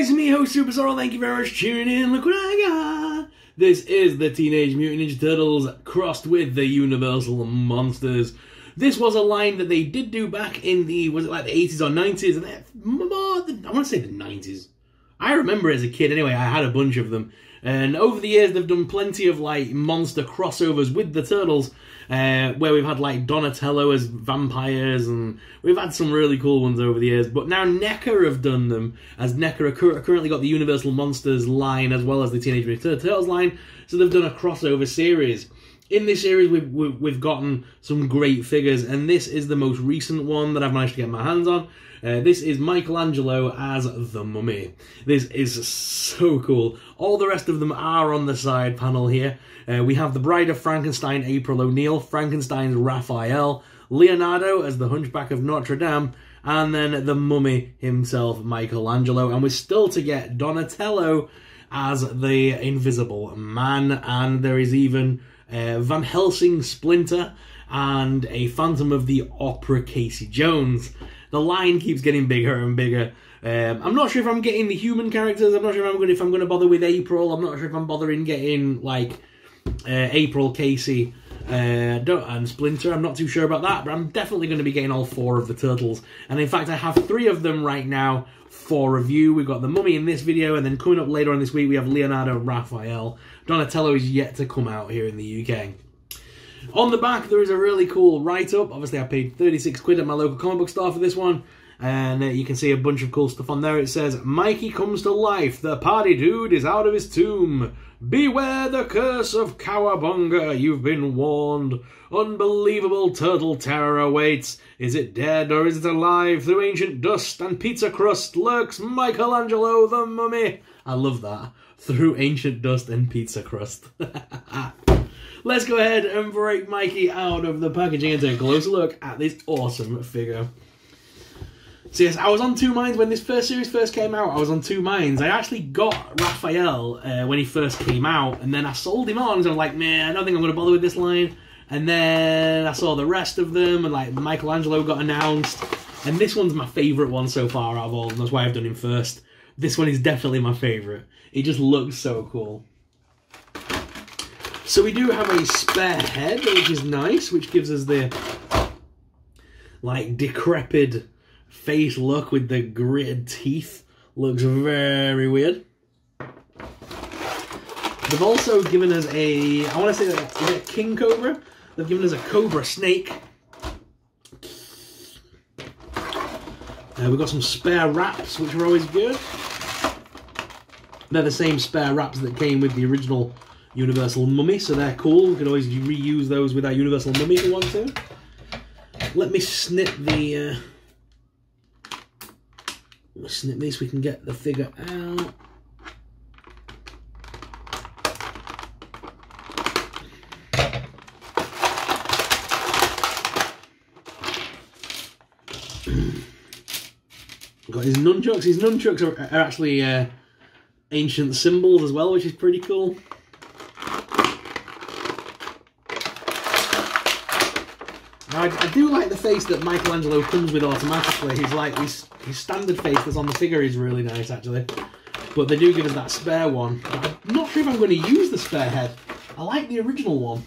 guys, me host Super Sorrell. Thank you very much for tuning in. Look what I got. This is the Teenage Mutant Ninja Turtles crossed with the Universal Monsters. This was a line that they did do back in the was it like the eighties or nineties? More than, I want to say the nineties. I remember as a kid anyway. I had a bunch of them, and over the years they've done plenty of like monster crossovers with the Turtles uh, where we've had like Donatello as vampires, and we've had some really cool ones over the years. But now NECA have done them, as NECA are currently got the Universal Monsters line as well as the Teenage Mutant Turtles line, so they've done a crossover series. In this series, we've, we've gotten some great figures, and this is the most recent one that I've managed to get my hands on. Uh, this is Michelangelo as the Mummy. This is so cool. All the rest of them are on the side panel here. Uh, we have the Bride of Frankenstein, April O'Neil, Frankenstein's Raphael, Leonardo as the Hunchback of Notre Dame, and then the Mummy himself, Michelangelo. And we're still to get Donatello as the Invisible Man, and there is even uh, Van Helsing Splinter and a Phantom of the Opera Casey Jones the line keeps getting bigger and bigger. Um, I'm not sure if I'm getting the human characters. I'm not sure if I'm going if I'm going to bother with April. I'm not sure if I'm bothering getting like uh, April, Casey, uh, and Splinter. I'm not too sure about that, but I'm definitely going to be getting all four of the turtles. And in fact, I have three of them right now for review. We've got the Mummy in this video, and then coming up later on this week, we have Leonardo Raphael. Donatello is yet to come out here in the UK. On the back, there is a really cool write-up. Obviously, I paid 36 quid at my local comic book store for this one. And uh, you can see a bunch of cool stuff on there. It says, Mikey comes to life. The party dude is out of his tomb. Beware the curse of Cowabunga. You've been warned. Unbelievable turtle terror awaits. Is it dead or is it alive? Through ancient dust and pizza crust lurks Michelangelo the mummy. I love that. Through ancient dust and pizza crust. let's go ahead and break Mikey out of the packaging and take a closer look at this awesome figure. So yes, I was on two minds when this first series first came out. I was on two minds. I actually got Raphael uh, when he first came out, and then I sold him on. So I'm like, man, I don't think I'm going to bother with this line. And then I saw the rest of them, and like Michelangelo got announced, and this one's my favourite one so far out of all. And that's why I've done him first. This one is definitely my favourite. It just looks so cool. So we do have a spare head, which is nice, which gives us the like decrepit face look with the gritted teeth. Looks very weird. They've also given us a, I want to say that, is it a king cobra? They've given us a cobra snake. Uh, we've got some spare wraps, which are always good. They're the same spare wraps that came with the original Universal Mummy, so they're cool. We can always reuse those with our Universal Mummy if we want to. Let me snip the... Uh, snip this, we can get the figure out. Got his nunchucks. His nunchucks are, are actually uh, ancient symbols as well, which is pretty cool. I, I, do like the face that Michelangelo comes with automatically. He's like his, his standard face that's on the figure is really nice actually. But they do give us that spare one. I'm not sure if I'm going to use the spare head. I like the original one.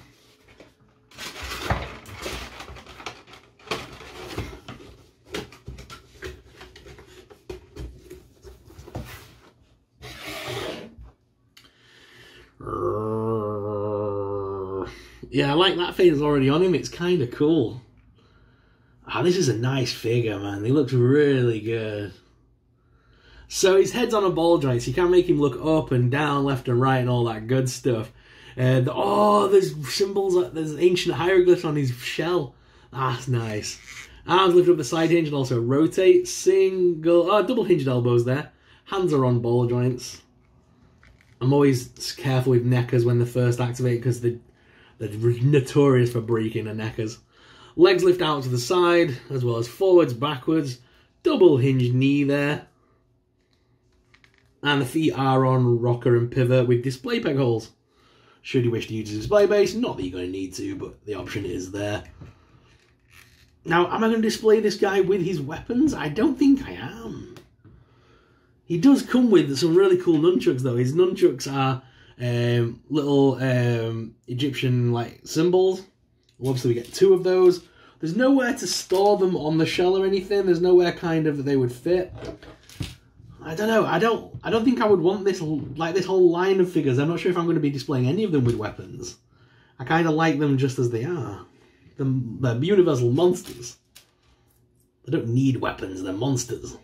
Yeah, I like that face already on him. It's kind of cool. Ah, oh, this is a nice figure, man. He looks really good. So his head's on a ball joint, so you can't make him look up and down, left and right, and all that good stuff. And oh, there's symbols, there's ancient hieroglyphs on his shell. That's nice. Arms lift up the side hinge and also rotate. Single, oh, double hinged elbows there. Hands are on ball joints. I'm always careful with neckers when they first activate because they they're notorious for breaking their neckers. Legs lift out to the side, as well as forwards, backwards. Double hinged knee there. And the feet are on rocker and pivot with display peg holes. Should you wish to use a display base, not that you're going to need to, but the option is there. Now, am I going to display this guy with his weapons? I don't think I am. he does come with some really cool nunchucks though. His nunchucks are um, little um, Egyptian like symbols. Obviously, we get two of those. There's nowhere to store them on the shell or anything. There's nowhere kind of that they would fit. I don't know. I don't. I don't think I would want this like this whole line of figures. I'm not sure if I'm going to be displaying any of them with weapons. I kind of like them just as they are. The, they're universal monsters. They don't need weapons. They're monsters.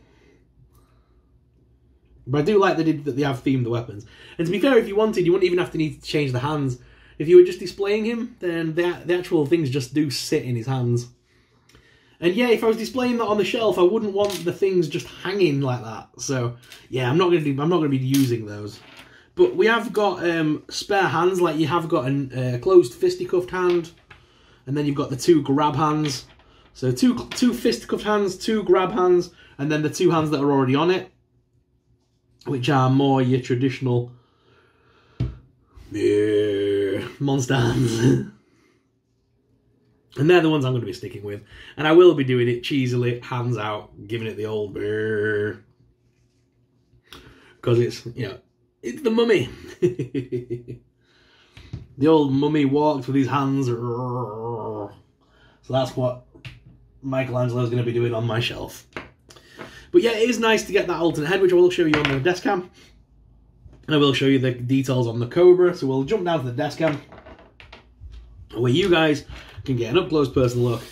But I do like that they, that they have themed the weapons. And to be fair, if you wanted, you wouldn't even have to need to change the hands. If you were just displaying him, then the, the actual things just do sit in his hands. And yeah, if I was displaying that on the shelf, I wouldn't want the things just hanging like that. So yeah, I'm not gonna do, I'm not gonna be using those. But we have got um, spare hands, like you have got a uh, closed fisticuffed hand, and then you've got the two grab hands. So two two fisticuffed hands, two grab hands, and then the two hands that are already on it which are more your traditional yeah, monster hands. and they're the ones I'm going to be sticking with. And I will be doing it cheesily, hands out, giving it the old because it's, you know, it's the mummy. the old mummy walks with his hands. So that's what Michelangelo's going to be doing on my shelf. But yeah, it is nice to get that alternate head, which I will show you on the desk cam. And I will show you the details on the Cobra. So we'll jump down to the desk cam, where you guys can get an up-close personal look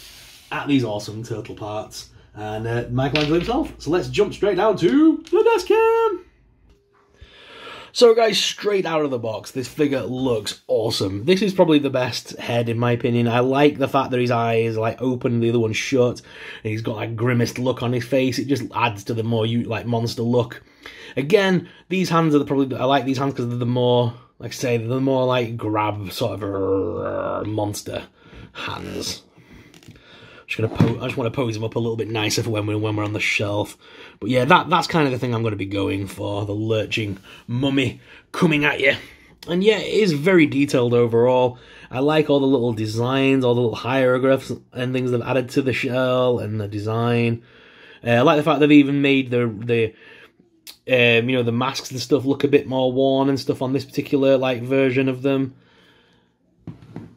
at these awesome turtle parts. And uh, Michelangelo himself. So let's jump straight down to the desk cam. So guys, straight out of the box, this figure looks awesome. This is probably the best head in my opinion. I like the fact that his eyes like open, the other one shut, and he's got like grimaced look on his face. It just adds to the more you like monster look. Again, these hands are the probably I like these hands because they're the more like I say the more like grab sort of uh, monster hands just gonna po- I just want to pose him up a little bit nicer for when we're when we're on the shelf. But yeah, that that's kind of the thing I'm going to be going for the lurching mummy coming at you. And yeah, it is very detailed overall. I like all the little designs, all the little hieroglyphs and things they've added to the shell and the design. Uh, I like the fact they've even made the the um, you know the masks and stuff look a bit more worn and stuff on this particular like version of them.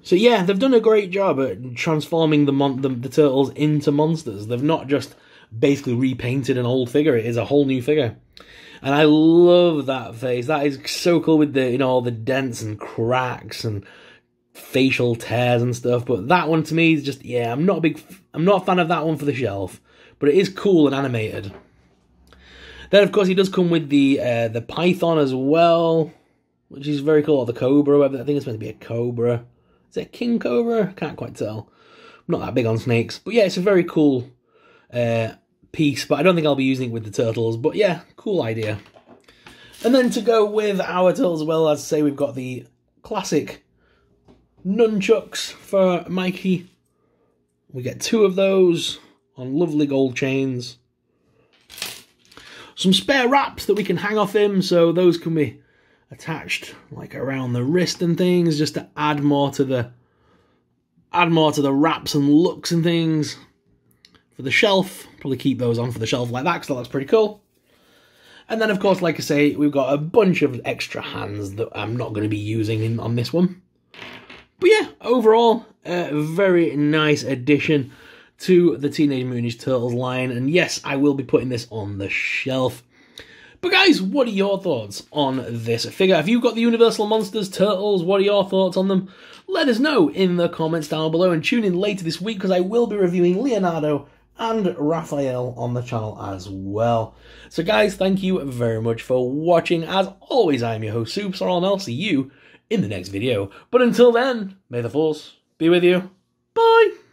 So yeah, they've done a great job at transforming the, mon- the, the turtles into monsters. They've not just basically repainted an old figure; it is a whole new figure. And I love that face. That is so cool with the you know all the dents and cracks and facial tears and stuff. But that one to me is just yeah, I'm not a big, I'm not a fan of that one for the shelf. But it is cool and animated. Then of course he does come with the uh, the python as well, which is very cool. Or the cobra, I think it's meant to be a cobra. Is it King Cobra? Can't quite tell. I'm not that big on snakes. But yeah, it's a very cool uh, piece, but I don't think I'll be using it with the turtles. But yeah, cool idea. And then to go with our turtles as well, as I say, we've got the classic nunchucks for Mikey. We get two of those on lovely gold chains. Some spare wraps that we can hang off him, so those can be attached like around the wrist and things just to add more to the add more to the wraps and looks and things. For the shelf probably keep those on for the shelf like that because that looks pretty cool. And then of course like i say we've got a bunch of extra hands that i'm not going to be using in, on this one. But yeah overall a very nice addition to the teenage mutant ninja turtles line. And yes i will be putting this on the shelf but guys, what are your thoughts on this figure? Have you got the Universal Monsters Turtles? What are your thoughts on them? Let us know in the comments down below and tune in later this week because I will be reviewing Leonardo and Raphael on the channel as well. So guys, thank you very much for watching. As always, I'm your host, Soups, and I'll see you in the next video. But until then, may the Force be with you. Bye!